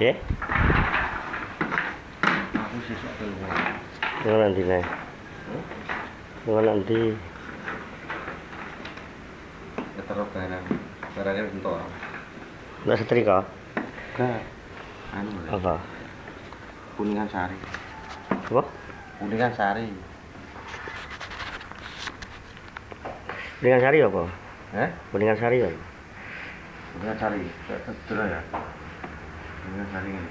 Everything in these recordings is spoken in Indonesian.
Nggih. Aku sesuk keluar. Ngono nanti nih. Ngono. Ketero barang. Barangnya bentuk. Nggak setrika. Enggak. Anu. Apa? Kuningan sari. Apa? Kuningan sari. Kuningan sari apa? Eh? Kuningan sari ya? Kuningan sari. Cedera ya. Kuningan sari kan.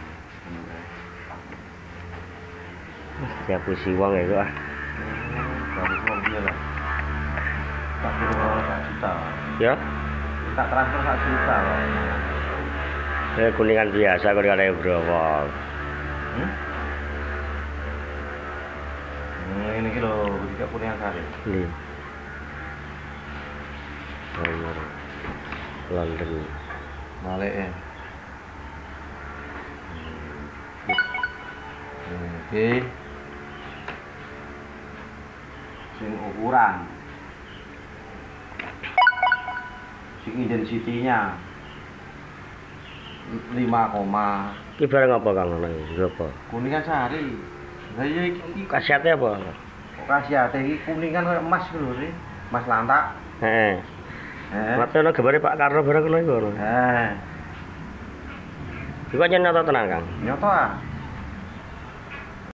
Uang ya itu ah. Uang dia lah. Tak kira sak juta. Ya? Tak transfer sak juta loh. Eh kuningan biasa kok ada berapa? Hmm? Hmm, ini ki lho, iki kuningan sari. Ini. Nomor London. Malik ya. Oke. Sing ukuran. Sing intensitinya 5 koma Ini barang apa Kang? Nang berapa? kuningan sehari. Lah iya iki Kasiatnya apa? kok iki kuningan kayak emas lho lantak. Heeh. Eh. Mate gambare Pak Karno barang ngono iku. Eh, Iku nyoto tenang Kang. nyoto ah.